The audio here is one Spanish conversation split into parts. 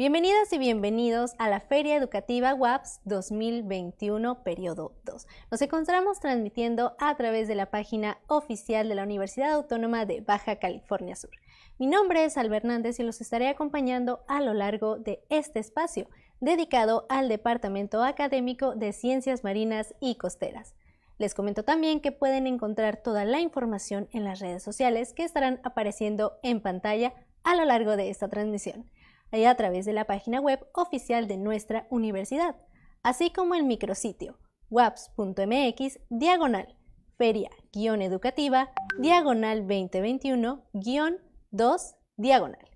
Bienvenidas y bienvenidos a la Feria Educativa WAPS 2021, periodo 2. Nos encontramos transmitiendo a través de la página oficial de la Universidad Autónoma de Baja California Sur. Mi nombre es Albert Hernández y los estaré acompañando a lo largo de este espacio dedicado al Departamento Académico de Ciencias Marinas y Costeras. Les comento también que pueden encontrar toda la información en las redes sociales que estarán apareciendo en pantalla a lo largo de esta transmisión a través de la página web oficial de nuestra universidad, así como el micrositio waps.mx diagonal feria-educativa diagonal 2021-2 diagonal.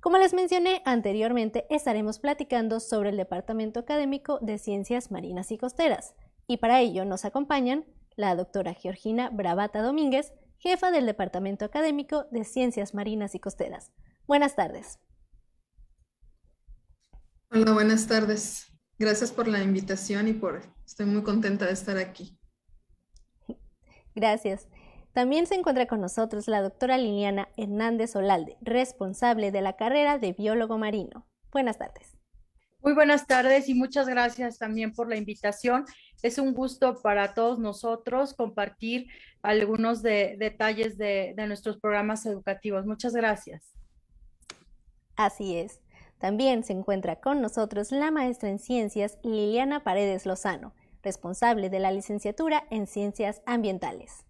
Como les mencioné anteriormente, estaremos platicando sobre el Departamento Académico de Ciencias Marinas y Costeras, y para ello nos acompañan la doctora Georgina Bravata Domínguez, jefa del Departamento Académico de Ciencias Marinas y Costeras. Buenas tardes. Hola, buenas tardes. Gracias por la invitación y por estoy muy contenta de estar aquí. Gracias. También se encuentra con nosotros la doctora Liliana Hernández Olalde, responsable de la carrera de biólogo marino. Buenas tardes. Muy buenas tardes y muchas gracias también por la invitación. Es un gusto para todos nosotros compartir algunos de, detalles de nuestros programas educativos. Muchas gracias. Así es. También se encuentra con nosotros la maestra en ciencias Liliana Paredes Lozano, responsable de la licenciatura en ciencias ambientales.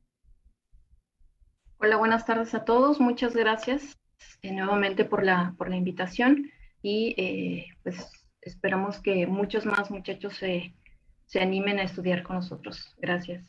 Hola, buenas tardes a todos. Muchas gracias eh, nuevamente por la, por la invitación y eh, pues esperamos que muchos más muchachos se, se animen a estudiar con nosotros. Gracias.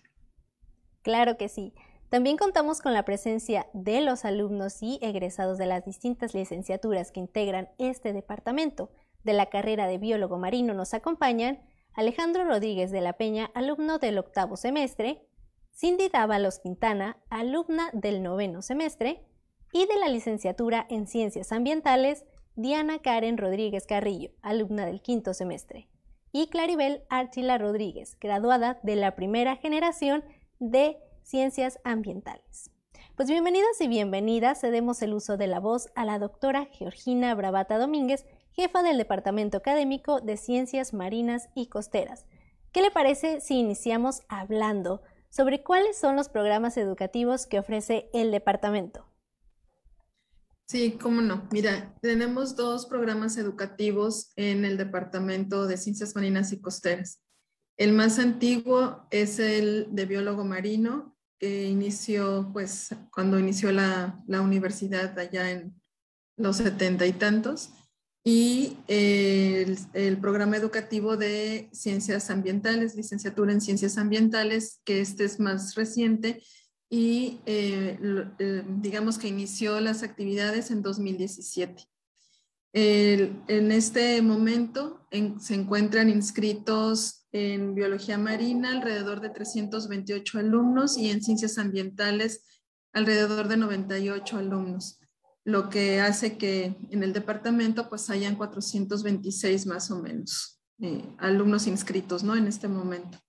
Claro que sí. También contamos con la presencia de los alumnos y egresados de las distintas licenciaturas que integran este departamento. De la carrera de biólogo marino nos acompañan Alejandro Rodríguez de la Peña, alumno del octavo semestre, Cindy Dávalos Quintana, alumna del noveno semestre, y de la licenciatura en Ciencias Ambientales, Diana Karen Rodríguez Carrillo, alumna del quinto semestre, y Claribel Archila Rodríguez, graduada de la primera generación de Ciencias Ambientales. Pues bienvenidas y bienvenidas, cedemos el uso de la voz a la doctora Georgina Bravata Domínguez, jefa del Departamento Académico de Ciencias Marinas y Costeras. ¿Qué le parece si iniciamos hablando sobre cuáles son los programas educativos que ofrece el departamento? Sí, cómo no. Mira, tenemos dos programas educativos en el Departamento de Ciencias Marinas y Costeras. El más antiguo es el de biólogo marino que inició, pues, cuando inició la, la universidad allá en los setenta y tantos, y el, programa educativo de ciencias ambientales, licenciatura en ciencias ambientales, que este es más reciente y eh, eh, digamos que inició las actividades en 2017. en este momento se encuentran inscritos en biología marina alrededor de 328 alumnos y en ciencias ambientales alrededor de 98 alumnos, lo que hace que en el departamento pues hayan 426 más o menos eh, alumnos inscritos, ¿no? En este momento.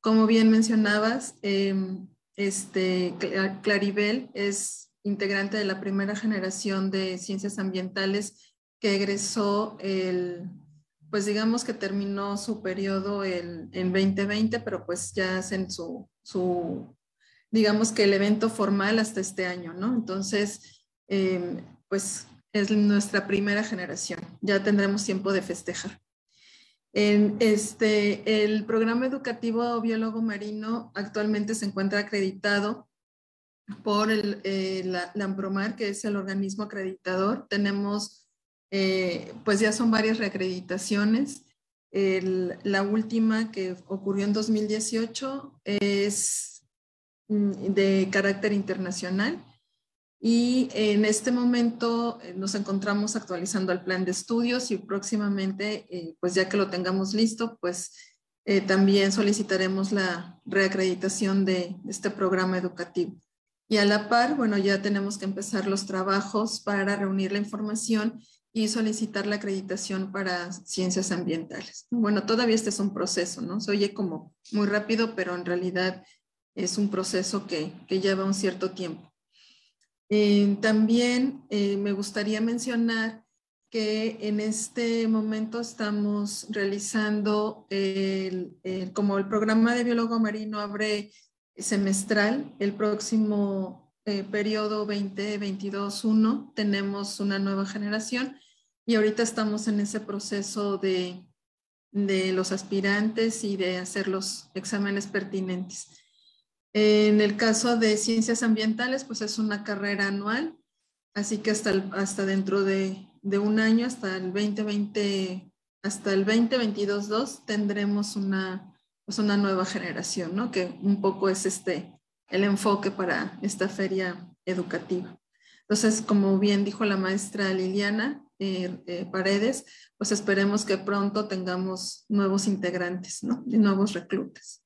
Como bien mencionabas, em, este, Claribel es integrante de la primera generación de ciencias ambientales que egresó el pues digamos que terminó su periodo en 2020, pero pues ya hacen su, su, digamos que el evento formal hasta este año, ¿no? Entonces, em, pues es nuestra primera generación, ya tendremos tiempo de festejar. En este, el programa educativo biólogo marino actualmente se encuentra acreditado por el, eh, la, la AMPROMAR, que es el organismo acreditador. Tenemos eh, pues ya son varias reacreditaciones. la última que ocurrió en 2018 es mm, de carácter internacional y en este momento eh, nos encontramos actualizando el plan de estudios y próximamente, eh, pues ya que lo tengamos listo, pues también solicitaremos la reacreditación de este programa educativo. Y a la par, bueno, ya tenemos que empezar los trabajos para reunir la información y solicitar la acreditación para ciencias ambientales. Bueno, todavía este es un proceso, ¿no? Se oye como muy rápido, pero en realidad es un proceso que, que lleva un cierto tiempo. Eh, también eh, me gustaría mencionar que en este momento estamos realizando el, como el programa de biólogo marino abre semestral, el próximo eh, periodo 2022-1 tenemos una nueva generación y ahorita estamos en ese proceso de, de los aspirantes y de hacer los exámenes pertinentes. En el caso de ciencias ambientales, pues es una carrera anual, así que hasta, hasta dentro de, de, un año, hasta el 2020, hasta el 2022-2, tendremos una, pues una nueva generación, ¿no? Que un poco es este, el enfoque para esta feria educativa. Entonces, como bien dijo la maestra Liliana eh, eh, Paredes, pues esperemos que pronto tengamos nuevos integrantes, ¿no? Y nuevos reclutas.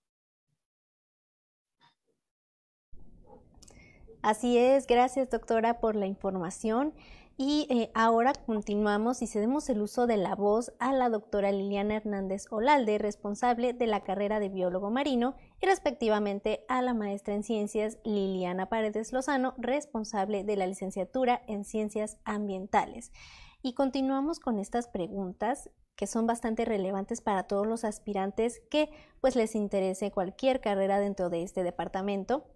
Así es, gracias doctora por la información. Y eh, ahora continuamos y cedemos el uso de la voz a la doctora Liliana Hernández Olalde, responsable de la carrera de biólogo marino, y respectivamente a la maestra en ciencias Liliana Paredes Lozano, responsable de la licenciatura en ciencias ambientales. Y continuamos con estas preguntas que son bastante relevantes para todos los aspirantes que pues les interese cualquier carrera dentro de este departamento.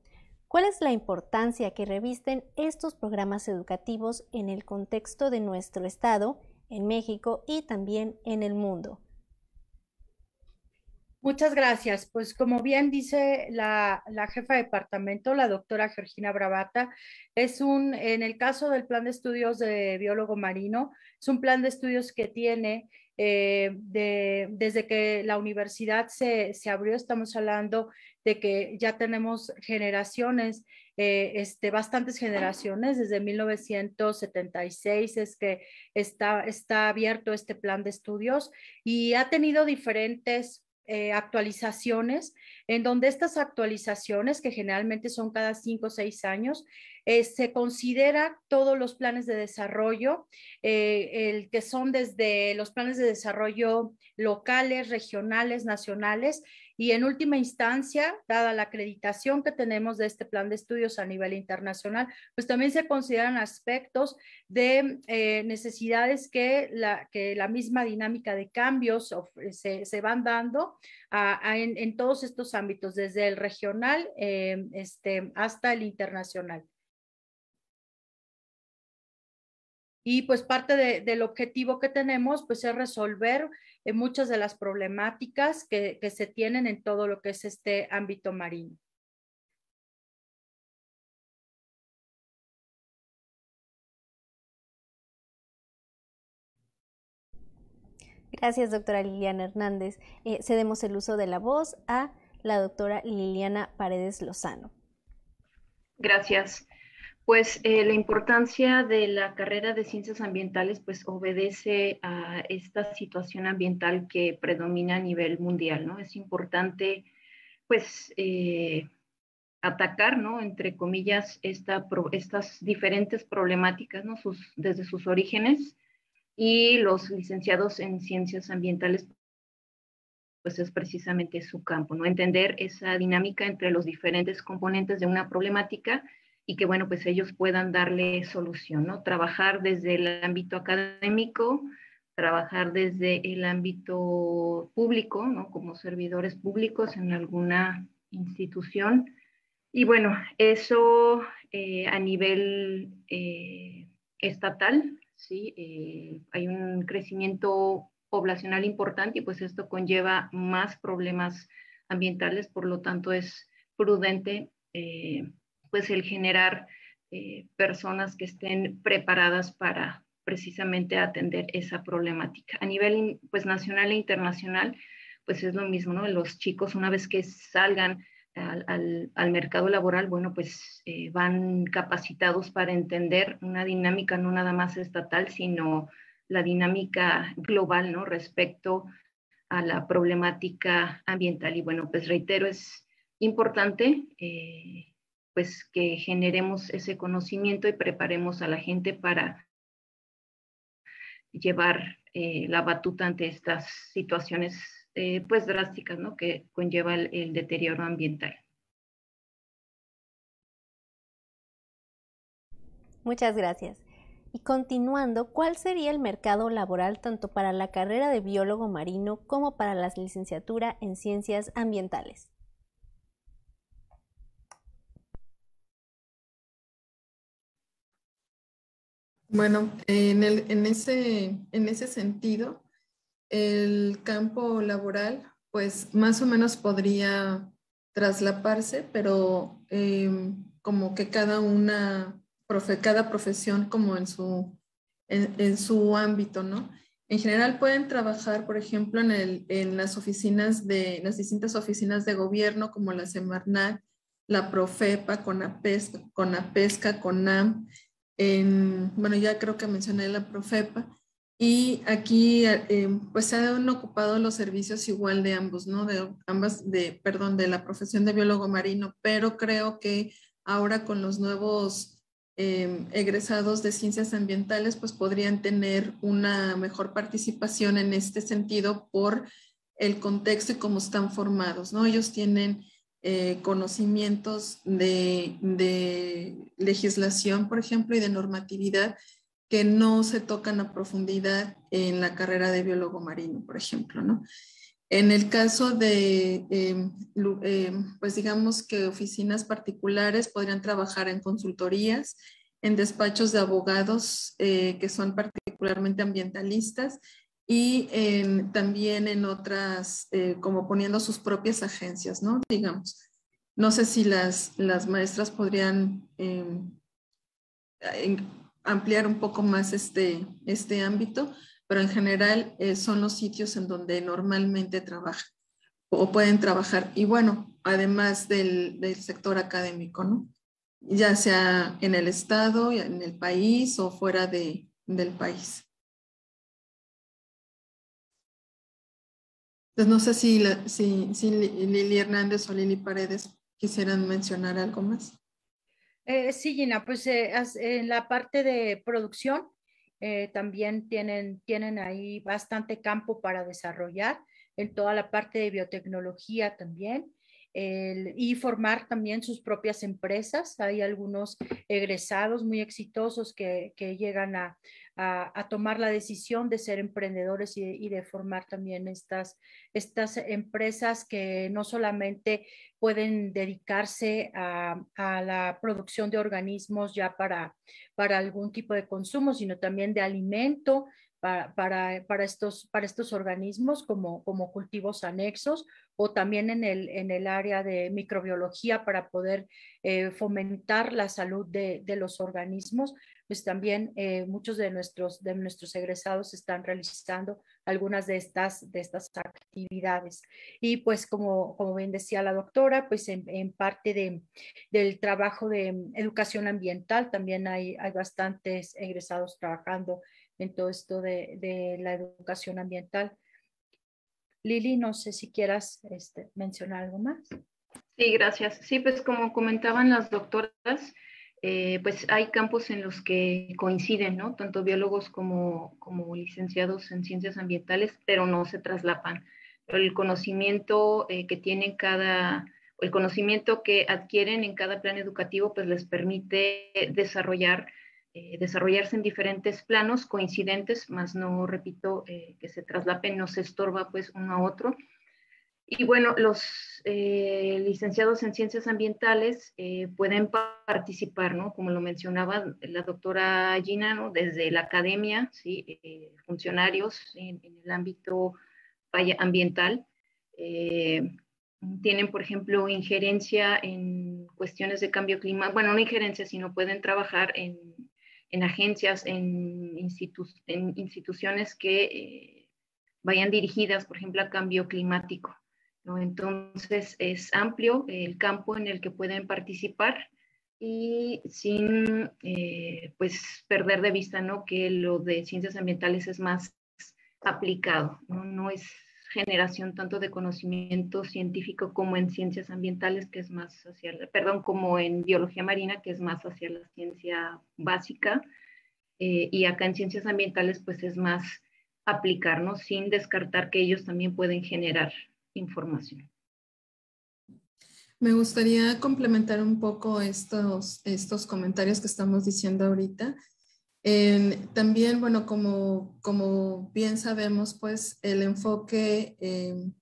¿Cuál es la importancia que revisten estos programas educativos en el contexto de nuestro Estado, en México y también en el mundo? Muchas gracias. Pues como bien dice la, jefa de departamento, la doctora Georgina Bravata, es un, en el caso del plan de estudios de biólogo marino, es un plan de estudios que tiene eh, desde que la universidad se, se, abrió, estamos hablando de que ya tenemos generaciones, eh, este, bastantes generaciones, desde 1976 es que está, está abierto este plan de estudios y ha tenido diferentes eh, actualizaciones, en donde estas actualizaciones, que generalmente son cada cinco o seis años, eh, se considera todos los planes de desarrollo, el que son desde los planes de desarrollo locales, regionales, nacionales, y en última instancia, dada la acreditación que tenemos de este plan de estudios a nivel internacional, pues también se consideran aspectos de eh, necesidades que la, que la misma dinámica de cambios se, se van dando en, todos estos ámbitos, desde el regional eh, este, hasta el internacional. Y pues parte del objetivo que tenemos pues es resolver eh, muchas de las problemáticas que, que se tienen en todo lo que es este ámbito marino. Gracias, doctora Liliana Hernández. Eh, cedemos el uso de la voz a la doctora Liliana Paredes Lozano. Gracias. Pues eh, la importancia de la carrera de ciencias ambientales pues obedece a esta situación ambiental que predomina a nivel mundial, ¿no? Es importante pues eh, atacar, ¿no? Entre comillas, esta, estas diferentes problemáticas, ¿no? Sus, desde sus orígenes y los licenciados en ciencias ambientales pues es precisamente su campo, ¿no? Entender esa dinámica entre los diferentes componentes de una problemática y que, bueno, pues ellos puedan darle solución, ¿no? Trabajar desde el ámbito académico, trabajar desde el ámbito público, ¿no? Como servidores públicos en alguna institución. Y bueno, eso eh, a nivel eh, estatal, ¿sí? Eh, hay un crecimiento poblacional importante y pues esto conlleva más problemas ambientales, por lo tanto es prudente pues el generar eh, personas que estén preparadas para precisamente atender esa problemática. A nivel pues nacional e internacional, pues es lo mismo, ¿no? Los chicos una vez que salgan al, al, mercado laboral, bueno, pues eh, van capacitados para entender una dinámica no nada más estatal, sino la dinámica global, ¿no? Respecto a la problemática ambiental. Y bueno, pues reitero, es importante eh, pues que generemos ese conocimiento y preparemos a la gente para llevar eh, la batuta ante estas situaciones eh, pues drásticas ¿no? que conlleva el, deterioro ambiental. Muchas gracias. Y continuando, ¿cuál sería el mercado laboral tanto para la carrera de biólogo marino como para la licenciatura en ciencias ambientales? Bueno, en, en, ese, en ese sentido, el campo laboral, pues más o menos podría traslaparse, pero em, como que cada una cada profesión como en su, en, su ámbito, ¿no? En general pueden trabajar, por ejemplo, en, el, en las oficinas de, las distintas oficinas de gobierno como la Semarnat, la Profepa, con CONAPESCA, CONAM, en, bueno, ya creo que mencioné la Profepa, y aquí eh, pues se han ocupado los servicios igual de ambos, ¿no? De ambas, de, perdón, de la profesión de biólogo marino, pero creo que ahora con los nuevos Em, egresados de ciencias ambientales pues podrían tener una mejor participación en este sentido por el contexto y cómo están formados, ¿no? Ellos tienen eh, conocimientos de, legislación, por ejemplo, y de normatividad que no se tocan a profundidad en la carrera de biólogo marino, por ejemplo, ¿no? En el caso de, em, em, pues digamos que oficinas particulares podrían trabajar en consultorías, en despachos de abogados eh, que son particularmente ambientalistas y también en otras, eh, como poniendo sus propias agencias, ¿no? Digamos. No sé si las, las maestras podrían em, ampliar un poco más este, este ámbito, pero en general eh, son los sitios en donde normalmente trabajan o pueden trabajar. Y bueno, además del, sector académico, ¿no? Ya sea en el estado, en el país o fuera de, del país. Entonces, no sé si, si, Lili Hernández o Lili Paredes quisieran mencionar algo más. Eh, sí, Gina, pues eh, en la parte de producción, eh, también tienen, tienen ahí bastante campo para desarrollar en toda la parte de biotecnología también y formar también sus propias empresas. Hay algunos egresados muy exitosos que, llegan a, tomar la decisión de ser emprendedores y, de formar también estas, estas empresas que no solamente pueden dedicarse a, la producción de organismos ya para, para algún tipo de consumo, sino también de alimento, para, para, estos, para estos organismos como, como cultivos anexos o también en el, en el área de microbiología para poder eh, fomentar la salud de, de, los organismos, pues también eh, muchos de nuestros, de nuestros egresados están realizando algunas de estas, de estas actividades. Y pues como, como bien decía la doctora, pues en, en parte de, del trabajo de educación ambiental también hay, hay bastantes egresados trabajando en todo esto de, la educación ambiental. Lili, no sé si quieras este, mencionar algo más. Sí, gracias. Sí, pues como comentaban las doctoras, eh, pues hay campos en los que coinciden, ¿no? Tanto biólogos como, como licenciados en ciencias ambientales, pero no se traslapan. El conocimiento eh, que tienen cada, el conocimiento que adquieren en cada plan educativo, pues les permite desarrollar eh, desarrollarse en diferentes planos coincidentes, más no repito eh, que se traslapen, no se estorba pues uno a otro. Y bueno, los eh, licenciados en ciencias ambientales pueden participar, ¿no? Como lo mencionaba la doctora Gina, ¿no? Desde la academia, ¿sí? funcionarios en, en, el ámbito ambiental. tienen, por ejemplo, injerencia en cuestiones de cambio climático, bueno, no injerencia, sino pueden trabajar en en agencias, en, instituciones que eh, vayan dirigidas, por ejemplo, a cambio climático. Entonces, es amplio el campo en el que pueden participar y sin eh, pues perder de vista ¿no? que lo de ciencias ambientales es más aplicado, no, no es generación tanto de conocimiento científico como en ciencias ambientales, que es más hacia, perdón, como en biología marina, que es más hacia la ciencia básica, eh, y acá en ciencias ambientales, pues es más aplicarnos sin descartar que ellos también pueden generar información. Me gustaría complementar un poco estos, estos comentarios que estamos diciendo ahorita. También, bueno, como, como bien sabemos, pues el enfoque,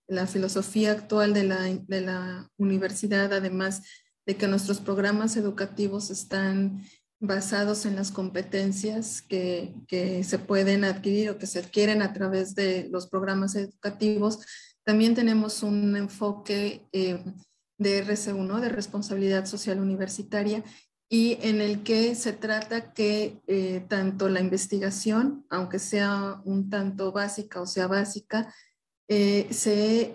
la filosofía actual de la, de la universidad, además de que nuestros programas educativos están basados en las competencias que, que, se pueden adquirir o que se adquieren a través de los programas educativos, también tenemos un enfoque eh, de RC1, de responsabilidad social universitaria, y en el que se trata que eh, tanto la investigación, aunque sea un tanto básica o sea básica, eh,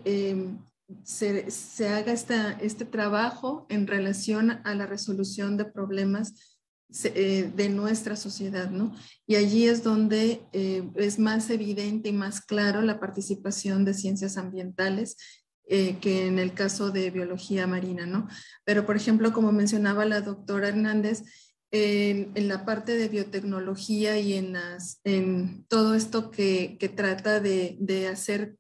em, se, se, haga esta, este trabajo en relación a la resolución de problemas eh, de nuestra sociedad, ¿no? Y allí es donde es más evidente y más claro la participación de ciencias ambientales eh, que en el caso de biología marina, ¿no? Pero, por ejemplo, como mencionaba la doctora Hernández, en, la parte de biotecnología y en, en todo esto que, que trata de, de, hacer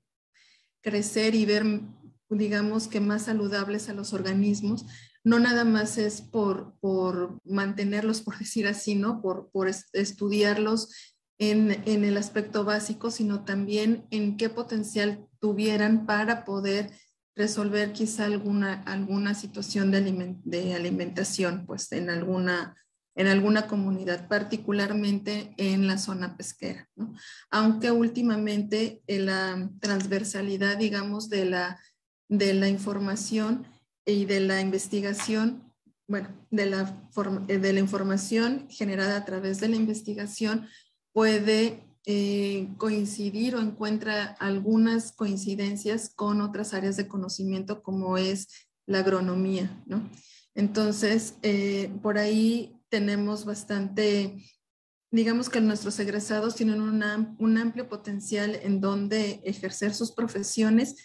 crecer y ver, digamos que más saludables a los organismos, no nada más es por, por mantenerlos, por decir así, ¿no? Por, por estudiarlos en, en, el aspecto básico, sino también en qué potencial tuvieran para poder resolver quizá alguna, alguna situación de, de alimentación, pues en alguna, en alguna comunidad, particularmente en la zona pesquera. ¿no? Aunque últimamente la transversalidad, digamos, de la, de la información y de la investigación, bueno, de la, de la información generada a través de la investigación puede eh, coincidir o encuentra algunas coincidencias con otras áreas de conocimiento como es la agronomía, ¿no? Entonces, eh, por ahí tenemos bastante, digamos que nuestros egresados tienen un amplio potencial en donde ejercer sus profesiones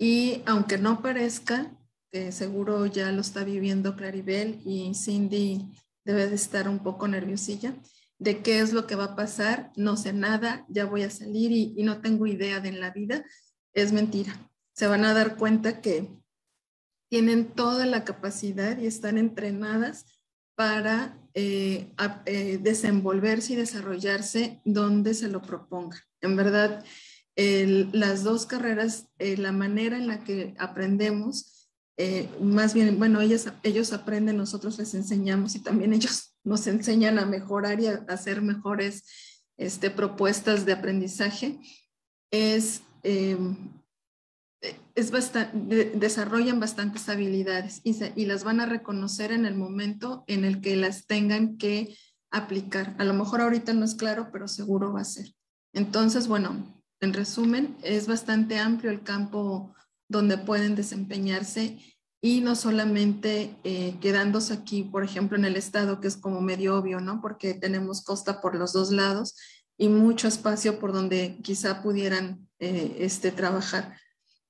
y aunque no parezca, que seguro ya lo está viviendo Claribel y Cindy debe de estar un poco nerviosilla, de qué es lo que va a pasar, no sé nada, ya voy a salir y, no tengo idea de en la vida, es mentira. Se van a dar cuenta que tienen toda la capacidad y están entrenadas para eh, eh, desenvolverse y desarrollarse donde se lo proponga. En verdad, las dos carreras, eh, la manera en la que aprendemos, eh, más bien, bueno, ellos, ellos aprenden, nosotros les enseñamos y también ellos nos enseñan a mejorar y a hacer mejores este, propuestas de aprendizaje, es, eh, es bastante, desarrollan bastantes habilidades y, y las van a reconocer en el momento en el que las tengan que aplicar. A lo mejor ahorita no es claro, pero seguro va a ser. Entonces, bueno, en resumen, es bastante amplio el campo donde pueden desempeñarse y no solamente eh, quedándose aquí, por ejemplo, en el estado, que es como medio obvio, ¿no? Porque tenemos costa por los dos lados y mucho espacio por donde quizá pudieran eh, este, trabajar.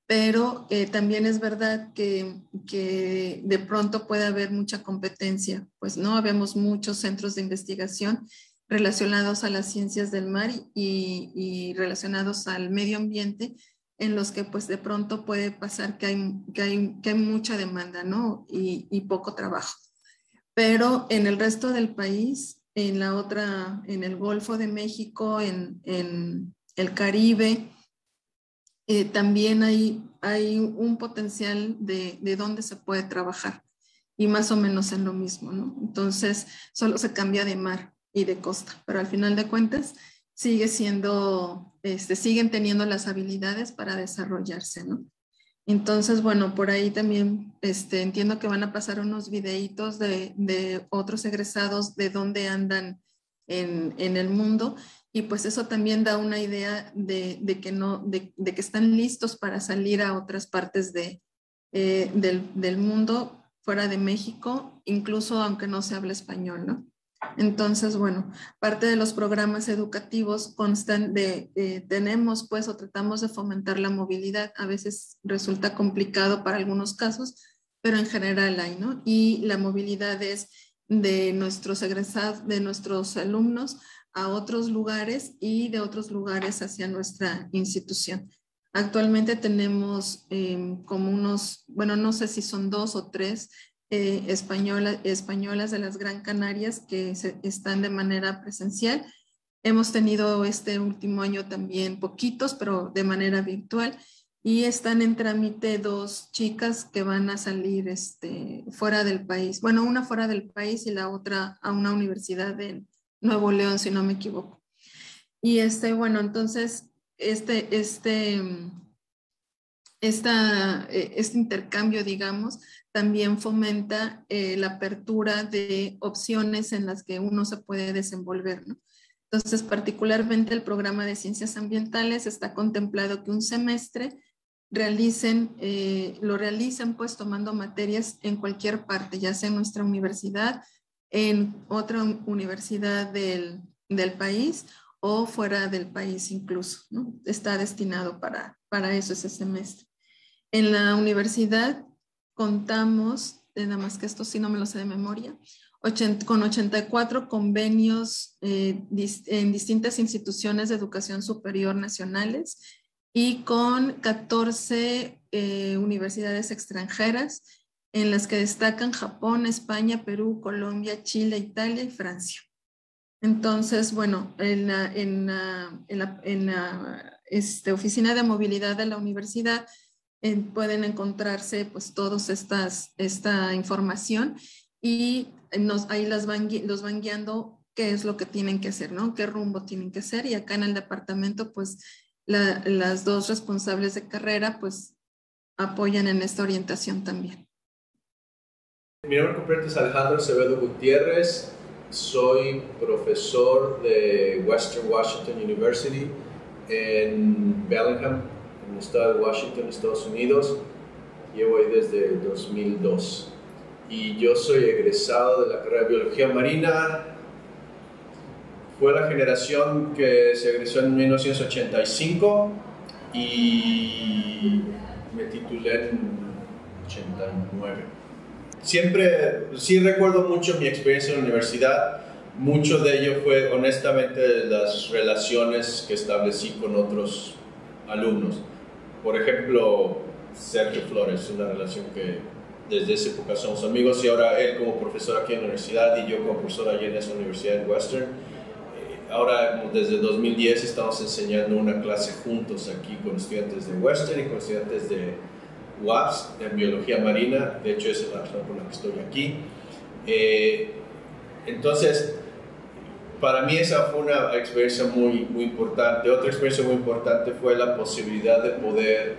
Pero eh, también es verdad que, que, de pronto puede haber mucha competencia, pues no habemos muchos centros de investigación relacionados a las ciencias del mar y, y relacionados al medio ambiente en los que pues de pronto puede pasar que hay, que hay, que hay mucha demanda, ¿no? Y, poco trabajo. Pero en el resto del país, en la otra, en el Golfo de México, en, en el Caribe, eh, también hay, hay un potencial de, de dónde se puede trabajar y más o menos en lo mismo, ¿no? Entonces, solo se cambia de mar y de costa, pero al final de cuentas sigue siendo, este, siguen teniendo las habilidades para desarrollarse, ¿no? Entonces, bueno, por ahí también este, entiendo que van a pasar unos videitos de, de otros egresados de dónde andan en, en, el mundo y pues eso también da una idea de, de que, no, de, que están listos para salir a otras partes de, eh, del, del mundo fuera de México, incluso aunque no se hable español, ¿no? Entonces, bueno, parte de los programas educativos constan de, eh, tenemos pues o tratamos de fomentar la movilidad. A veces resulta complicado para algunos casos, pero en general hay, ¿no? Y la movilidad es de nuestros egresados, de nuestros alumnos a otros lugares y de otros lugares hacia nuestra institución. Actualmente tenemos em, como unos, bueno, no sé si son dos o tres eh, españolas de las Gran Canarias que están de manera presencial. Hemos tenido este último año también poquitos, pero de manera virtual. Y están en trámite dos chicas que van a salir este, fuera del país. Bueno, una fuera del país y la otra a una universidad de Nuevo León, si no me equivoco. Y este, bueno, entonces, este, este, esta, eh, este intercambio, digamos, también fomenta eh, la apertura de opciones en las que uno se puede desenvolver. ¿no? Entonces, particularmente el programa de ciencias ambientales está contemplado que un semestre realicen, eh, lo realicen pues tomando materias en cualquier parte, ya sea en nuestra universidad, en otra universidad del, del país o fuera del país incluso. ¿no? Está destinado para, para eso ese semestre. En la universidad contamos, nada más que esto sí no me lo sé de memoria, con 84 convenios eh, en distintas instituciones de educación superior nacionales y con 14 eh, universidades extranjeras en las que destacan Japón, España, Perú, Colombia, Chile, Italia y Francia. Entonces, bueno, en la, en en la, este, oficina de movilidad de la universidad pueden encontrarse pues todos estas, esta información y nos, ahí las van, los van guiando qué es lo que tienen que hacer, ¿no? Qué rumbo tienen que hacer y acá en el departamento pues las dos responsables de carrera pues apoyan en esta orientación también. Mi nombre completo es Alejandro Acevedo Gutiérrez, soy profesor de Western Washington University en Bellingham, en el estado Washington, Estados Unidos. Llevo ahí desde 2002. Y yo soy egresado de la carrera de Biología Marina. Fue la generación que se egresó en 1985 y me titulé en 89. Siempre, sí recuerdo mucho mi experiencia en la universidad. Mucho de ello fue honestamente las relaciones que establecí con otros alumnos por ejemplo, Sergio Flores, una relación que desde esa época somos amigos y ahora él como profesor aquí en la universidad y yo como profesor allí en esa universidad en Western. Eh, ahora desde 2010 estamos enseñando una clase juntos aquí con estudiantes de Western y con estudiantes de WAPS en biología marina. De hecho, es la razón por la que estoy aquí. Eh, entonces, para mí esa fue una experiencia muy, muy importante. Otra experiencia muy importante fue la posibilidad de poder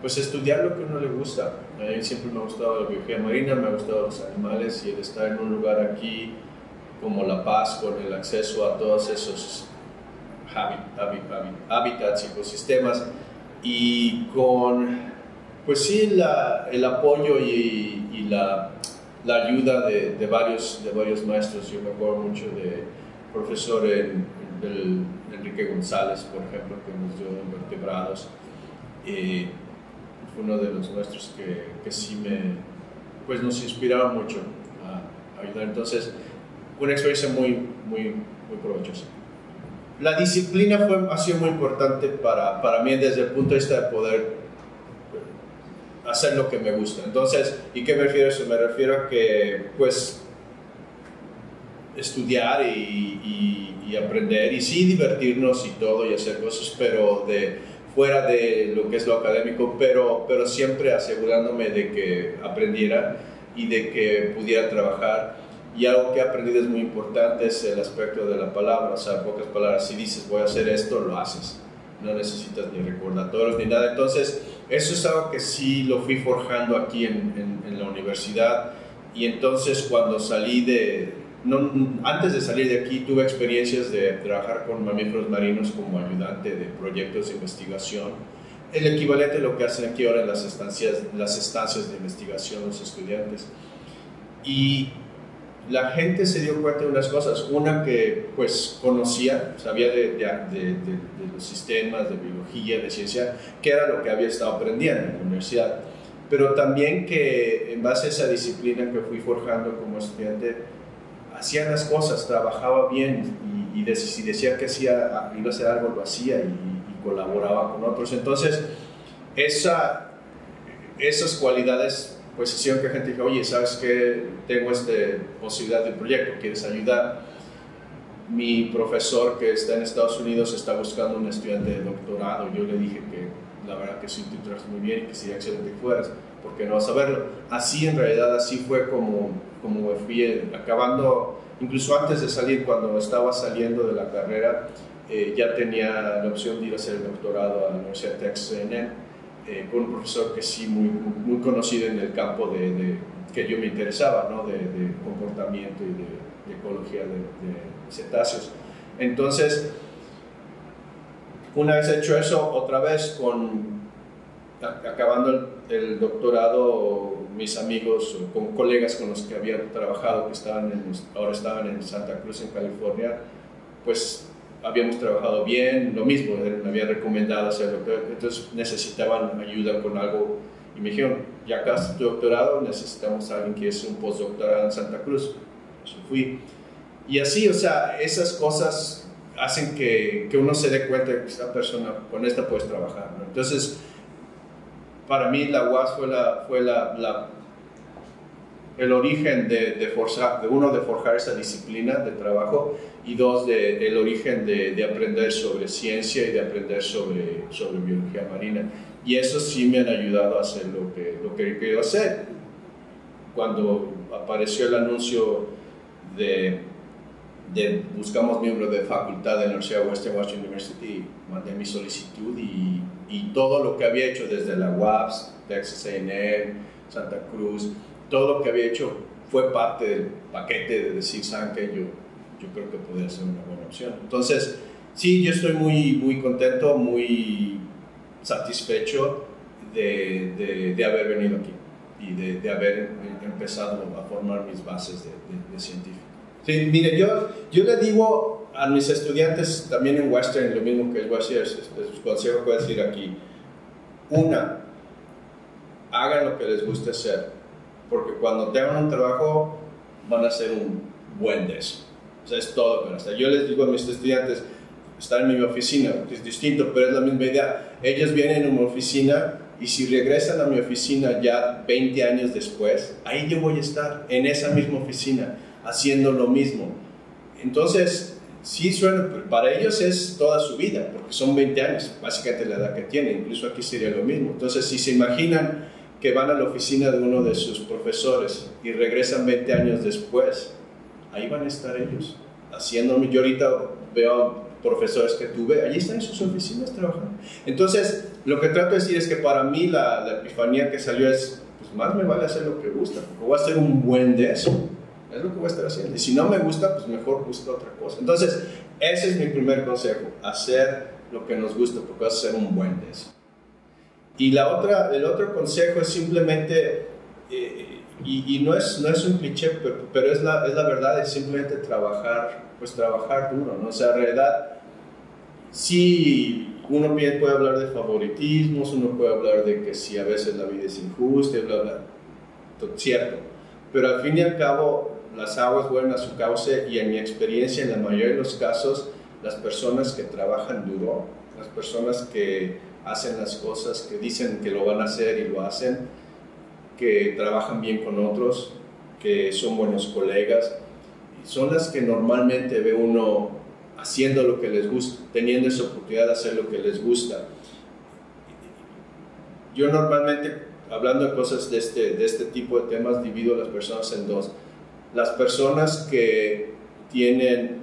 pues, estudiar lo que a uno le gusta. A mí siempre me ha gustado la biología marina, me ha gustado los animales y el estar en un lugar aquí como La Paz con el acceso a todos esos hábitats, ecosistemas y con, pues sí, la, el apoyo y, y la, la, ayuda de, de, varios, de varios maestros. Yo me acuerdo mucho de profesor Enrique González, por ejemplo, que nos dio invertebrados. y fue uno de los nuestros que, que, sí me, pues nos inspiraba mucho a, ayudar. Entonces, una experiencia muy, muy, muy provechosa. La disciplina fue, ha sido muy importante para, para mí desde el punto de vista de poder hacer lo que me gusta. Entonces, ¿y qué me refiero a eso? Me refiero a que, pues, estudiar y, aprender y sí divertirnos y todo y hacer cosas, pero de fuera de lo que es lo académico, pero, pero siempre asegurándome de que aprendiera y de que pudiera trabajar. Y algo que he aprendido es muy importante es el aspecto de la palabra, o sea, pocas palabras, si dices voy a hacer esto, lo haces. No necesitas ni recordatorios ni nada. Entonces, eso es algo que sí lo fui forjando aquí en, en la universidad. Y entonces cuando salí de, antes de salir de aquí tuve experiencias de trabajar con mamíferos marinos como ayudante de proyectos de investigación, el equivalente a lo que hacen aquí ahora en las estancias, las estancias de investigación los estudiantes. Y la gente se dio cuenta de unas cosas, una que pues conocía, sabía de, de, los sistemas, de biología, de ciencia, que era lo que había estado aprendiendo en la universidad, pero también que en base a esa disciplina que fui forjando como estudiante, hacía las cosas, trabajaba bien y, y si decía que hacía, iba a hacer algo, lo hacía y, colaboraba con otros. Entonces, esa, esas cualidades pues hicieron que gente diga, oye, ¿sabes qué? Tengo esta posibilidad de proyecto, ¿quieres ayudar? Mi profesor que está en Estados Unidos está buscando un estudiante de doctorado. Yo le dije que la verdad que sí, tú muy bien y que sería excelente que fueras, porque no vas a verlo. Así en realidad, así fue como, como fui acabando, incluso antes de salir, cuando estaba saliendo de la carrera, eh, ya tenía la opción de ir a hacer el doctorado a la Universidad de Texas eh, con un profesor que sí muy, muy conocido en el campo de, que yo me interesaba, ¿no? de, comportamiento y de, ecología de, cetáceos. Entonces, una vez hecho eso, otra vez con acabando el, doctorado, mis amigos, con colegas con los que había trabajado, que estaban ahora estaban en Santa Cruz, en California, pues habíamos trabajado bien, lo mismo, me habían recomendado hacerlo, entonces necesitaban ayuda con algo y me dijeron, ya acá tu doctorado, necesitamos a alguien que es un postdoctorado en Santa Cruz. Yo fui. Y así, o sea, esas cosas hacen que, que uno se dé cuenta que esta persona, con esta puedes trabajar. Entonces, para mí la UAS fue, la, fue la, el origen de, de, forzar, de uno, de forjar esa disciplina de trabajo y dos, de, el origen de, de, aprender sobre ciencia y de aprender sobre, sobre biología marina. Y eso sí me han ayudado a hacer lo que, lo que querido hacer. Cuando apareció el anuncio de, buscamos miembros de facultad de la Universidad Western Washington University, mandé mi solicitud y, y todo lo que había hecho desde la UAPS, Texas A&M, Santa Cruz, todo lo que había hecho fue parte del paquete de decir, ¿saben que yo, yo creo que podría ser una buena opción. Entonces, sí, yo estoy muy, muy contento, muy satisfecho de, de, haber venido aquí y de, de, haber empezado a formar mis bases de, científico. Sí, mire, yo, yo le digo a mis estudiantes también en Western lo mismo que les voy a decir, consejo que voy a decir aquí. Una, hagan lo que les guste hacer porque cuando tengan un trabajo van a ser un buen de eso. O sea, es todo. Pero hasta yo les digo a mis estudiantes, estar en mi oficina, es distinto, pero es la misma idea. Ellos vienen a mi oficina y si regresan a mi oficina ya 20 años después, ahí yo voy a estar, en esa misma oficina, haciendo lo mismo. Entonces, sí suena, para ellos es toda su vida, porque son 20 años, básicamente la edad que tienen, incluso aquí sería lo mismo. Entonces, si se imaginan que van a la oficina de uno de sus profesores y regresan 20 años después, ahí van a estar ellos, haciendo, yo ahorita veo profesores que tuve, allí están en sus oficinas trabajando. Entonces, lo que trato de decir es que para mí la, la epifanía que salió es, pues más me vale hacer lo que gusta, porque voy a hacer un buen de eso, es lo que voy a estar haciendo. Y si no me gusta, pues mejor busco otra cosa. Entonces, ese es mi primer consejo, hacer lo que nos gusta, porque vas a hacer un buen de eso. Y la otra, el otro consejo es simplemente, eh, y, y, no, es, no es un cliché, pero, pero, es, la, es la verdad, es simplemente trabajar, pues trabajar duro, ¿no? O sea, en realidad, sí, uno puede hablar de favoritismos, uno puede hablar de que si a veces la vida es injusta, bla, bla, cierto, pero al fin y al cabo, las aguas vuelven a su cauce y en mi experiencia, en la mayoría de los casos, las personas que trabajan duro, las personas que hacen las cosas, que dicen que lo van a hacer y lo hacen, que trabajan bien con otros, que son buenos colegas, son las que normalmente ve uno haciendo lo que les gusta, teniendo esa oportunidad de hacer lo que les gusta. Yo normalmente, hablando de cosas de este, de este tipo de temas, divido a las personas en dos. Las personas que tienen,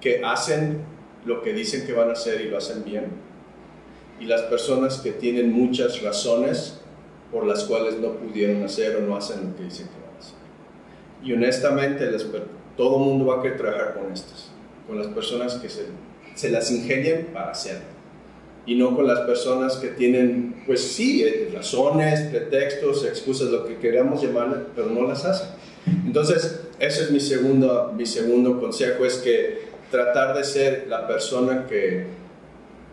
que hacen lo que dicen que van a hacer y lo hacen bien, y las personas que tienen muchas razones por las cuales no pudieron hacer o no hacen lo que dicen que van a hacer. Y honestamente, todo el mundo va a querer trabajar con estas, con las personas que se, se las ingenian para hacerlo. Y no con las personas que tienen, pues sí, eh, razones, pretextos, excusas, lo que queramos llamarle, pero no las hacen. Entonces, ese es mi segundo, mi segundo consejo, es que tratar de ser la persona que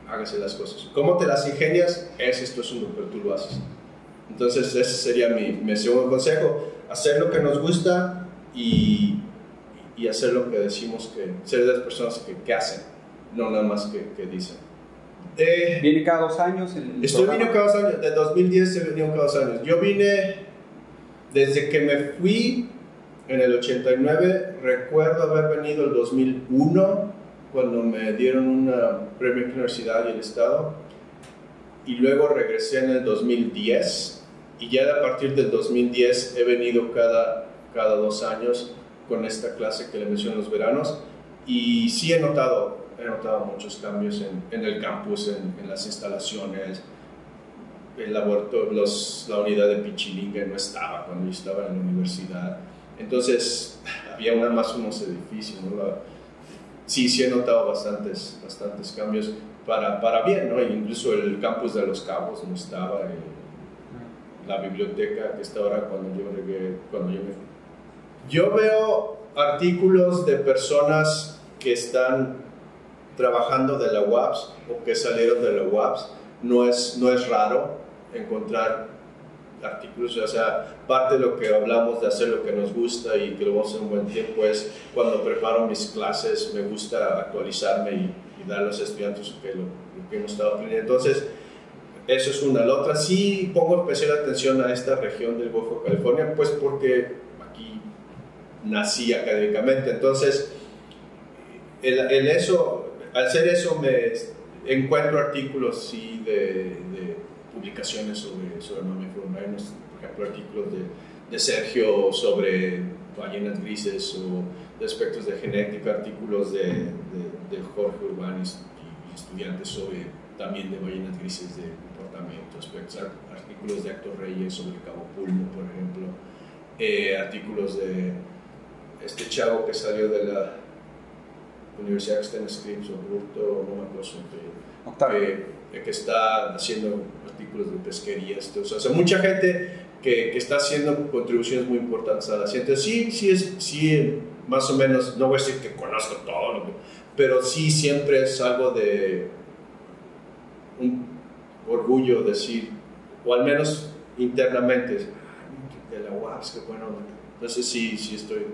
hágase las cosas. ¿Cómo te las ingenias? Es esto es un pero tú lo haces. Entonces ese sería mi, mi, segundo consejo, hacer lo que nos gusta y, y, hacer lo que decimos que, ser de las personas que, que hacen, no nada más que, que dicen. Eh, ¿Viene cada dos años? estoy viniendo cada dos años, de 2010 he venido cada dos años. Yo vine desde que me fui en el 89, recuerdo haber venido el 2001, cuando me dieron un premio en la universidad y el Estado, y luego regresé en el 2010, y ya a partir del 2010 he venido cada, cada dos años con esta clase que le mencioné en los veranos, y sí he notado, he notado muchos cambios en, en el campus, en, en, las instalaciones. El laboratorio, los, la unidad de Pichilinga no estaba cuando yo estaba en la universidad entonces, había nada más unos edificios, ¿no? sí, sí he notado bastantes, bastantes cambios para, para bien, ¿no? Incluso el campus de Los Cabos no estaba, la biblioteca que está ahora cuando yo, cuando yo me. Yo veo artículos de personas que están trabajando de la UAPS o que salieron de la UAPS. No es, no es raro encontrar artículos, o sea, parte de lo que hablamos de hacer lo que nos gusta y que lo vamos a hacer un buen tiempo es cuando preparo mis clases, me gusta actualizarme y, dar a los estudiantes lo que, lo, que hemos estado aprendiendo. Entonces, eso es una. La otra, sí pongo especial atención a esta región del Golfo de California, pues porque aquí nací académicamente. Entonces, en, eso, al hacer eso, me encuentro artículos, sí, de publicaciones sobre, sobre marinos, por ejemplo, artículos de, de, Sergio sobre ballenas grises o de aspectos de genética, artículos de, de, Jorge Urbanis y estudiantes sobre también de ballenas grises de comportamiento, aspectos, artículos de Actor Reyes sobre el Cabo Pulmo, por ejemplo, eh, artículos de este chavo que salió de la Universidad que está en Scripps, o Bruto, no me acuerdo que, que está haciendo artículos de pesquería, o sea, mucha gente que, que, está haciendo contribuciones muy importantes a la ciencia. Sí, sí, es, sí, más o menos, no voy a decir que conozco todo, pero sí siempre es algo de un orgullo decir, o al menos internamente, de la UAPS, qué bueno. Entonces sí, sí estoy,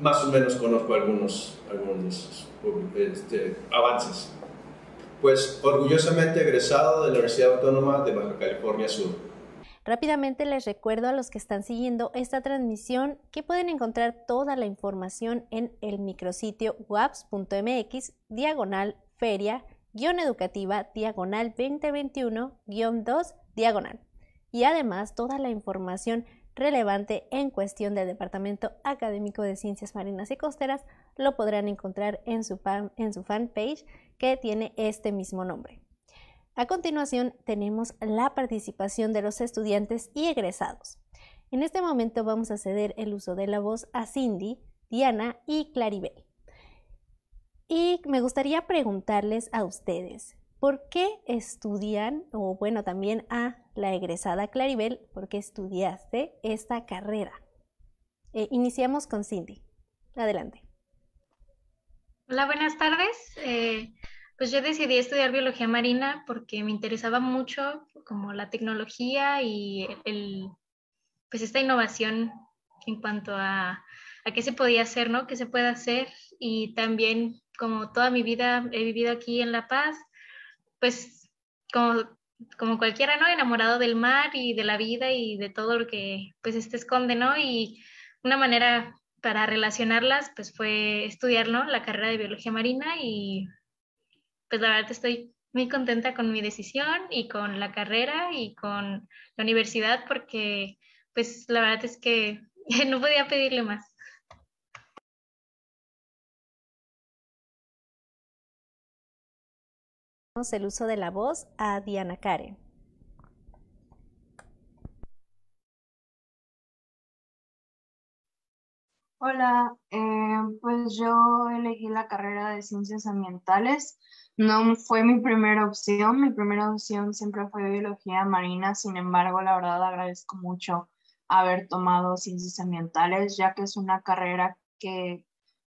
más o menos conozco algunos, algunos este, avances pues orgullosamente egresado de la Universidad Autónoma de Baja California Sur. Rápidamente les recuerdo a los que están siguiendo esta transmisión que pueden encontrar toda la información en el micrositio waps.mx diagonal feria guion educativa diagonal 2021 2 diagonal y además toda la información relevante en cuestión del Departamento Académico de Ciencias Marinas y Costeras lo podrán encontrar en su, en su fanpage que tiene este mismo nombre. A continuación tenemos la participación de los estudiantes y egresados. En este momento vamos a ceder el uso de la voz a Cindy, Diana y Claribel. Y me gustaría preguntarles a ustedes, ¿por qué estudian, o bueno, también a la egresada Claribel, por qué estudiaste esta carrera? Eh, iniciamos con Cindy. Adelante. Hola, buenas tardes. Eh, pues yo decidí estudiar biología marina porque me interesaba mucho como la tecnología y el, pues esta innovación en cuanto a, a qué se podía hacer, ¿no? ¿Qué se puede hacer? Y también como toda mi vida he vivido aquí en La Paz, pues como, como cualquiera, ¿no? Enamorado del mar y de la vida y de todo lo que pues este esconde, ¿no? Y una manera para relacionarlas pues fue estudiar, ¿no? La carrera de biología marina y pues la verdad estoy muy contenta con mi decisión y con la carrera y con la universidad porque pues la verdad es que no podía pedirle más. El uso de la voz a Diana Karen. Hola, eh, pues yo elegí la carrera de ciencias ambientales. No fue mi primera opción, mi primera opción siempre fue biología marina, sin embargo, la verdad agradezco mucho haber tomado ciencias ambientales, ya que es una carrera que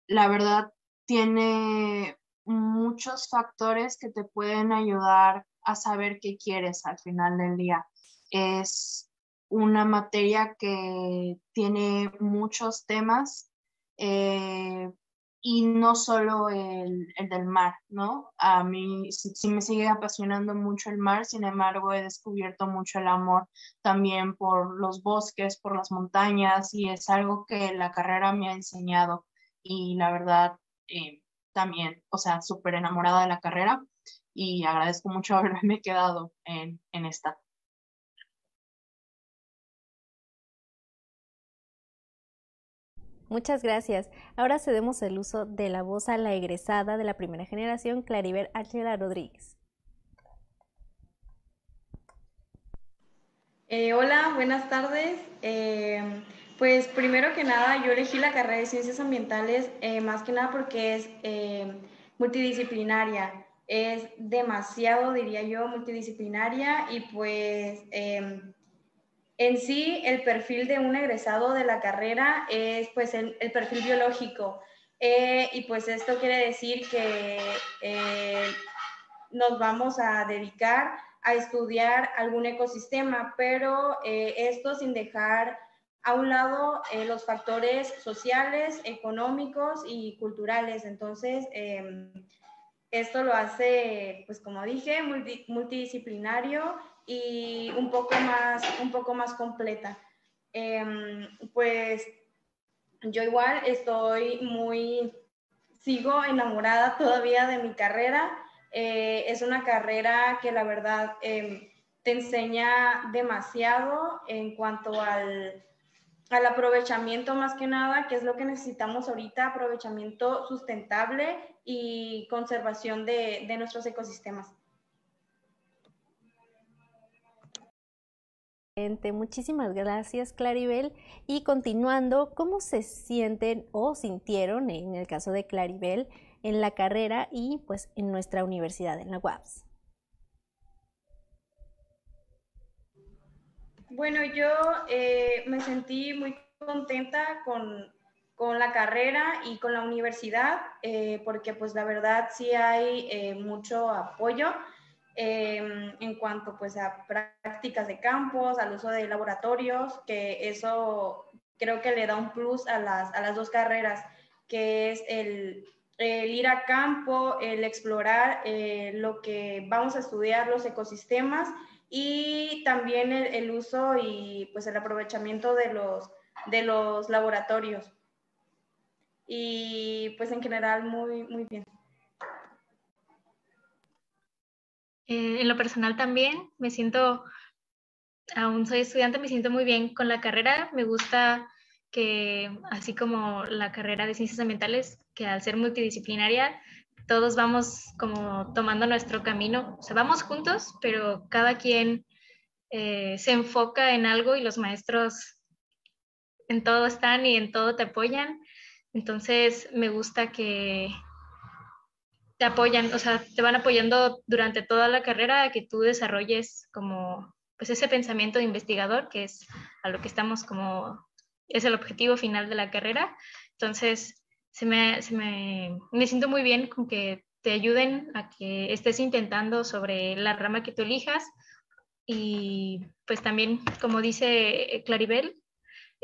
la verdad tiene muchos factores que te pueden ayudar a saber qué quieres al final del día. Es una materia que tiene muchos temas, eh, y no solo el, el, del mar, ¿no? A mí sí, me sigue apasionando mucho el mar, sin embargo he descubierto mucho el amor también por los bosques, por las montañas y es algo que la carrera me ha enseñado y la verdad eh, también, o sea, súper enamorada de la carrera y agradezco mucho haberme quedado en, en esta. Muchas gracias. Ahora cedemos el uso de la voz a la egresada de la primera generación, Claribel Ángela Rodríguez. Eh, hola, buenas tardes. Eh, pues primero que nada, yo elegí la carrera de ciencias ambientales eh, más que nada porque es multidisciplinaria. Es demasiado, diría yo, multidisciplinaria y pues en sí, el perfil de un egresado de la carrera es pues el, perfil biológico. Eh, y pues esto quiere decir que eh, nos vamos a dedicar a estudiar algún ecosistema, pero eh, esto sin dejar a un lado los factores sociales, económicos y culturales. Entonces, em, esto lo hace, pues como dije, multidisciplinario y un poco más, un poco más completa. Em, pues yo igual estoy muy, sigo enamorada todavía de mi carrera. Eh, es una carrera que la verdad em, te enseña demasiado en cuanto al, al aprovechamiento más que nada, que es lo que necesitamos ahorita, aprovechamiento sustentable y conservación de, de nuestros ecosistemas. Muchísimas gracias, Claribel. Y continuando, ¿cómo se sienten o sintieron, en el caso de Claribel, en la carrera y pues en nuestra universidad, en la UAPS? Bueno, yo eh, me sentí muy contenta con, la carrera y con la universidad, eh, porque pues la verdad sí hay eh, mucho apoyo en cuanto pues a prácticas de campos, al uso de laboratorios, que eso creo que le da un plus a las, a las dos carreras, que es el, el ir a campo, el explorar lo que vamos a estudiar, los ecosistemas y también el, uso y pues el aprovechamiento de los, de los laboratorios. Y pues en general muy, muy bien. Eh, en lo personal también me siento, aún soy estudiante, me siento muy bien con la carrera. Me gusta que, así como la carrera de ciencias ambientales, que al ser multidisciplinaria, todos vamos como tomando nuestro camino. O sea, vamos juntos, pero cada quien eh, se enfoca en algo y los maestros en todo están y en todo te apoyan. Entonces, me gusta que, te apoyan, o sea, te van apoyando durante toda la carrera a que tú desarrolles como pues ese pensamiento de investigador, que es a lo que estamos como, es el objetivo final de la carrera. Entonces, se me, se me, me siento muy bien con que te ayuden a que estés intentando sobre la rama que tú elijas. Y pues también, como dice Claribel,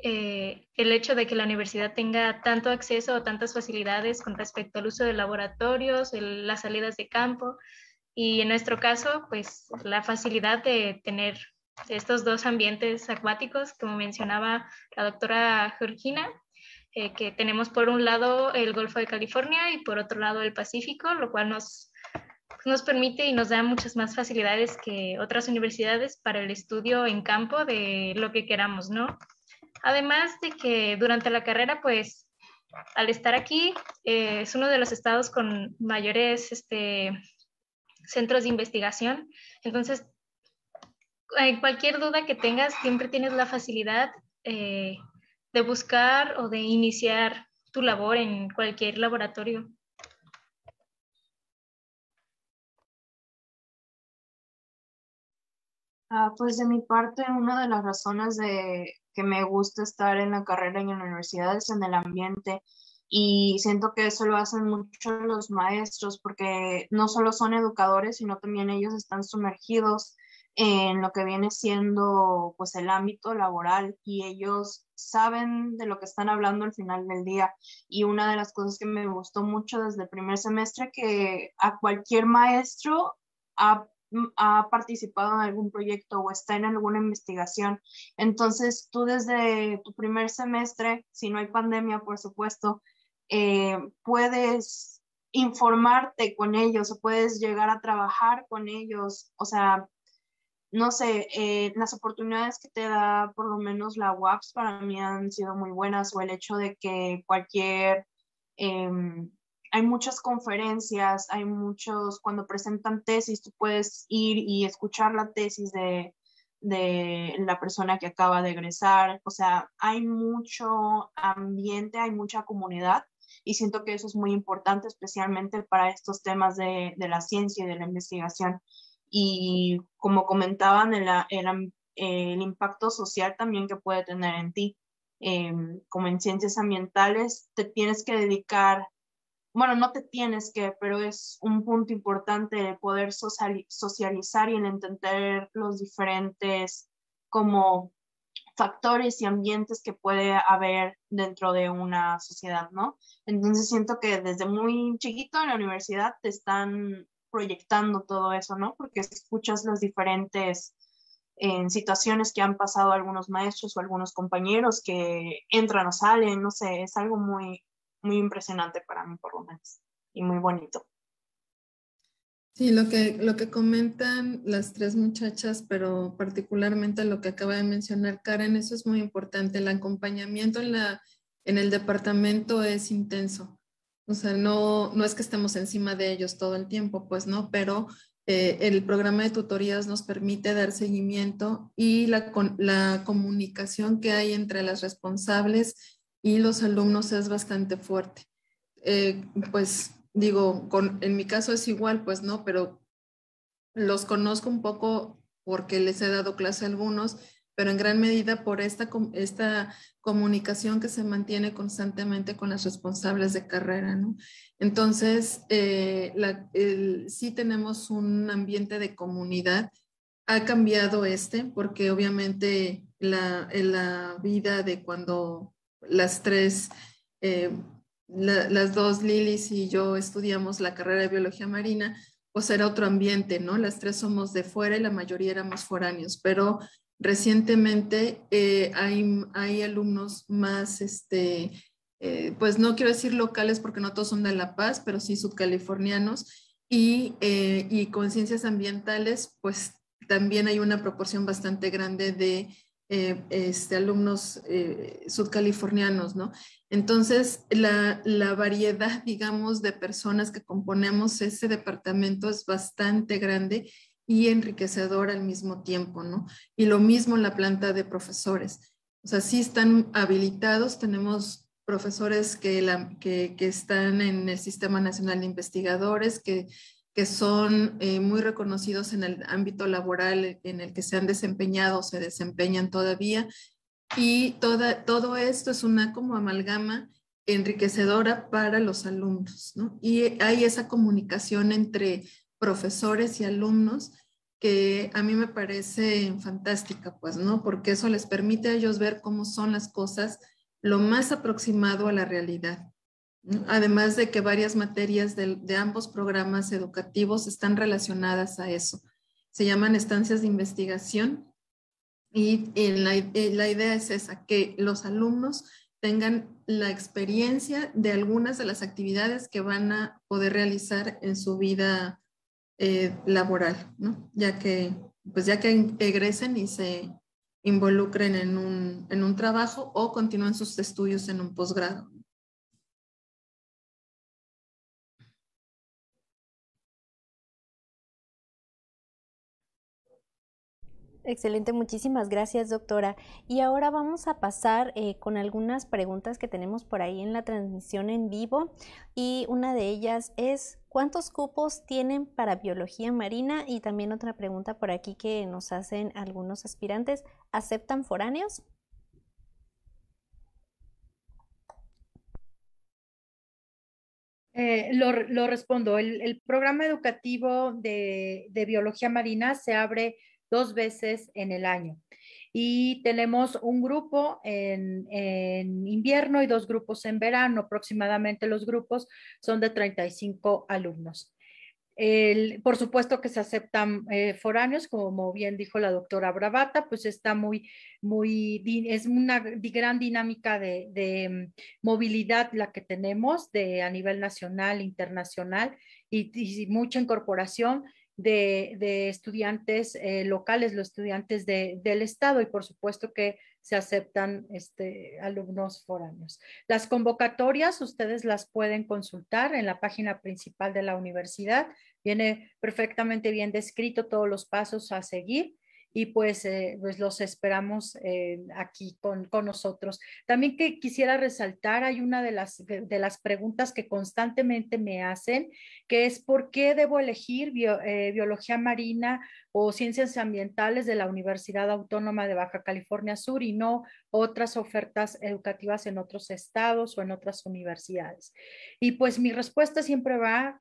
eh, el hecho de que la universidad tenga tanto acceso o tantas facilidades con respecto al uso de laboratorios, las salidas de campo y en nuestro caso, pues la facilidad de tener estos dos ambientes acuáticos, como mencionaba la doctora Georgina, eh, que tenemos por un lado el Golfo de California y por otro lado el Pacífico, lo cual nos, nos permite y nos da muchas más facilidades que otras universidades para el estudio en campo de lo que queramos, ¿no? Además de que durante la carrera, pues, al estar aquí, eh, es uno de los estados con mayores este, centros de investigación. Entonces, en cualquier duda que tengas, siempre tienes la facilidad eh, de buscar o de iniciar tu labor en cualquier laboratorio. Ah, pues de mi parte, una de las razones de que me gusta estar en la carrera en la universidad es en el ambiente y siento que eso lo hacen mucho los maestros porque no solo son educadores, sino también ellos están sumergidos en lo que viene siendo pues el ámbito laboral y ellos saben de lo que están hablando al final del día. Y una de las cosas que me gustó mucho desde el primer semestre, que a cualquier maestro ha, ha participado en algún proyecto o está en alguna investigación. Entonces, tú desde tu primer semestre, si no hay pandemia, por supuesto, eh, puedes informarte con ellos o puedes llegar a trabajar con ellos. O sea, no sé, eh, las oportunidades que te da por lo menos la WAPS para mí han sido muy buenas o el hecho de que cualquier, em, hay muchas conferencias, hay muchos, cuando presentan tesis, tú puedes ir y escuchar la tesis de, de la persona que acaba de egresar, o sea, hay mucho ambiente, hay mucha comunidad y siento que eso es muy importante, especialmente para estos temas de, de la ciencia y de la investigación y como comentaban, el, el, impacto social también que puede tener en ti. Em, como en ciencias ambientales, te tienes que dedicar, bueno, no te tienes que, pero es un punto importante el poder socializar y el entender los diferentes como factores y ambientes que puede haber dentro de una sociedad, ¿no? Entonces siento que desde muy chiquito en la universidad te están proyectando todo eso, ¿no? Porque escuchas las diferentes en situaciones que han pasado algunos maestros o algunos compañeros que entran o salen, no sé, es algo muy, muy impresionante para mí por lo menos y muy bonito. Sí, lo que, lo que comentan las tres muchachas, pero particularmente lo que acaba de mencionar Karen, eso es muy importante. El acompañamiento en, la, en el departamento es intenso. O sea, no, no es que estemos encima de ellos todo el tiempo, pues no, pero eh, el programa de tutorías nos permite dar seguimiento y la, la comunicación que hay entre las responsables y los alumnos es bastante fuerte. Eh, pues digo, con, en mi caso es igual, pues no, pero los conozco un poco porque les he dado clase a algunos pero en gran medida por esta, esta comunicación que se mantiene constantemente con las responsables de carrera, ¿no? Entonces, eh, sí tenemos un ambiente de comunidad. Ha cambiado este porque obviamente la, la vida de cuando las tres, eh, las dos, Lilis y yo, estudiamos la carrera de biología marina, pues era otro ambiente, ¿no? Las tres somos de fuera y la mayoría éramos foráneos, pero Recientemente eh, hay, hay, alumnos más, este, eh, pues no quiero decir locales porque no todos son de La Paz, pero sí subcalifornianos y, eh, y con ciencias ambientales, pues también hay una proporción bastante grande de este, alumnos subcalifornianos, ¿no? Entonces, la, la, variedad, digamos, de personas que componemos ese departamento es bastante grande y enriquecedor al mismo tiempo, ¿no? Y lo mismo en la planta de profesores. O sea, sí están habilitados, tenemos profesores que, que están en el Sistema Nacional de Investigadores, que, que son eh, muy reconocidos en el ámbito laboral en el que se han desempeñado o se desempeñan todavía. Y toda, todo esto es una como amalgama enriquecedora para los alumnos, ¿no? Y hay esa comunicación entre profesores y alumnos que a mí me parece fantástica, pues, ¿no? Porque eso les permite a ellos ver cómo son las cosas lo más aproximado a la realidad. Además de que varias materias de, ambos programas educativos están relacionadas a eso. Se llaman estancias de investigación y, la, la idea es esa, que los alumnos tengan la experiencia de algunas de las actividades que van a poder realizar en su vida eh, laboral, ¿no? Ya que, pues ya que egresen y se involucren en un, en un trabajo o continúen sus estudios en un posgrado. Excelente, muchísimas gracias doctora. Y ahora vamos a pasar eh, con algunas preguntas que tenemos por ahí en la transmisión en vivo. Y una de ellas es, ¿cuántos cupos tienen para biología marina? Y también otra pregunta por aquí que nos hacen algunos aspirantes, ¿aceptan foráneos? Eh, lo, respondo. El, programa educativo de, de biología marina se abre dos veces en el año. Y tenemos un grupo en, en invierno y dos grupos en verano. Aproximadamente los grupos son de 35 alumnos por supuesto que se aceptan eh, foráneos, como bien dijo la doctora Bravata, pues está muy, muy, es una gran dinámica de, mm, movilidad la que tenemos de, a nivel nacional, internacional y, mucha incorporación de, estudiantes eh, locales, los estudiantes del Estado y por supuesto que se aceptan este, alumnos foráneos. Las convocatorias ustedes las pueden consultar en la página principal de la universidad. Viene perfectamente bien descrito todos los pasos a seguir y pues, eh, pues los esperamos eh, aquí con, con, nosotros. También que quisiera resaltar, hay una de las, de, las preguntas que constantemente me hacen, que es ¿por qué debo elegir eh, biología marina o ciencias ambientales de la Universidad Autónoma de Baja California Sur y no otras ofertas educativas en otros estados o en otras universidades? Y pues mi respuesta siempre va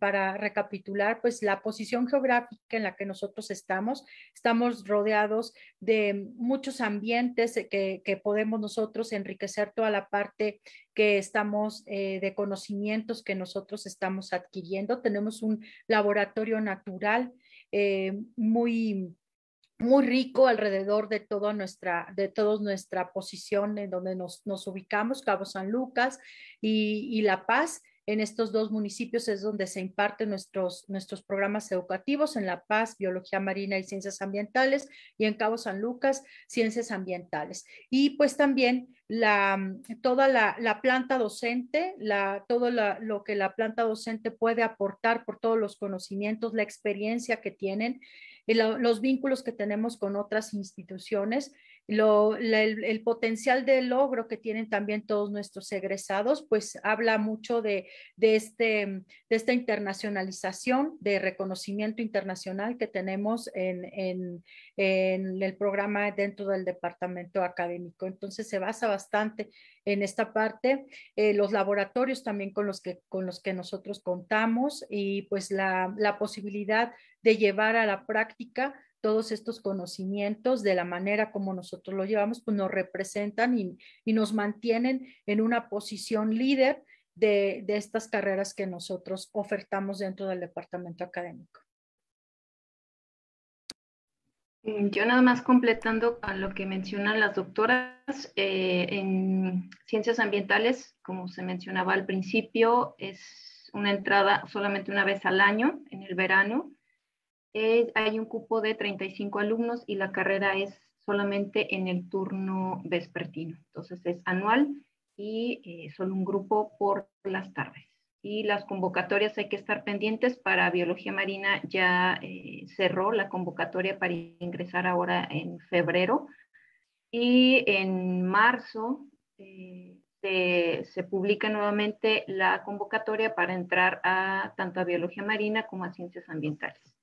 para recapitular, pues la posición geográfica en la que nosotros. Estamos estamos rodeados de muchos ambientes que, que podemos nosotros enriquecer toda la parte que estamos eh, de conocimientos que nosotros estamos adquiriendo. Tenemos un laboratorio natural eh, muy muy rico alrededor de toda nuestra, de toda nuestra posición en donde nos, nos ubicamos, Cabo San Lucas y, y La Paz. En estos dos municipios es donde se imparten nuestros, nuestros programas educativos, en La Paz, Biología Marina y Ciencias Ambientales, y en Cabo San Lucas, Ciencias Ambientales. Y pues también la, toda la, planta docente, la, todo lo que la planta docente puede aportar por todos los conocimientos, la experiencia que tienen, y los vínculos que tenemos con otras instituciones el, potencial de logro que tienen también todos nuestros egresados, pues habla mucho de, este, de esta internacionalización, de reconocimiento internacional que tenemos en, en, el programa dentro del departamento académico. Entonces se basa bastante en esta parte, eh, los laboratorios también con los, que, con los que nosotros contamos y pues la, la posibilidad de llevar a la práctica todos estos conocimientos de la manera como nosotros lo llevamos, pues nos representan y, nos mantienen en una posición líder de, estas carreras que nosotros ofertamos dentro del departamento académico. Mm, yo nada más completando a lo que mencionan las doctoras, eh, en ciencias ambientales, como se mencionaba al principio, es una entrada solamente una vez al año, en el verano, hay un cupo de 35 alumnos y la carrera es solamente en el turno vespertino. Entonces es anual y eh, solo un grupo por las tardes. Y las convocatorias hay que estar pendientes para biología marina. Ya eh, cerró la convocatoria para ingresar ahora en febrero. Y en marzo eh, se, se, publica nuevamente la convocatoria para entrar a tanto a biología marina como a ciencias ambientales.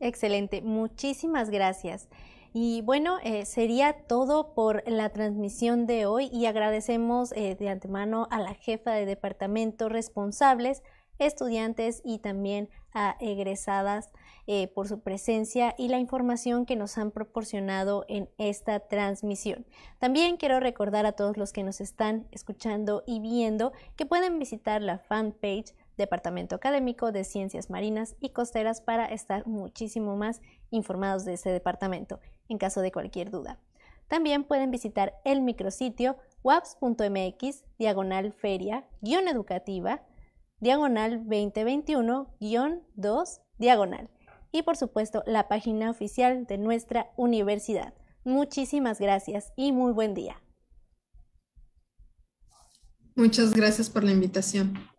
Excelente, muchísimas gracias. Y bueno, eh, sería todo por la transmisión de hoy y agradecemos eh, de antemano a la jefa de departamento responsables, estudiantes y también a egresadas eh, por su presencia y la información que nos han proporcionado en esta transmisión. También quiero recordar a todos los que nos están escuchando y viendo que pueden visitar la fanpage Departamento Académico de Ciencias Marinas y Costeras para estar muchísimo más informados de ese departamento en caso de cualquier duda. También pueden visitar el micrositio waps.mx diagonal feria guion educativa diagonal 2021-2 diagonal y por supuesto la página oficial de nuestra universidad. Muchísimas gracias y muy buen día. Muchas gracias por la invitación.